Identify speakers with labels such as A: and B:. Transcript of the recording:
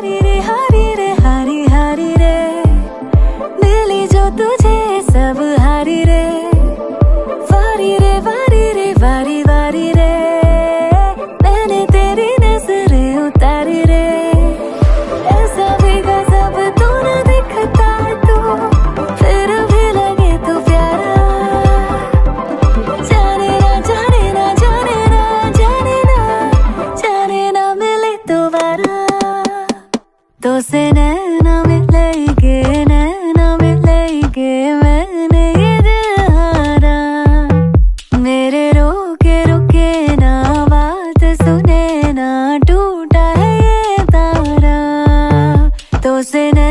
A: 하리래 하리래 하리 하리래. 늘리줘 또 제사부 하리래. से नैना मिलेंगे नैना मिलेंगे, मैंने ये दिल हारा। मेरे रोके, रुके ना, बात सुने ना, टूटा है ये तारा। तो से नैना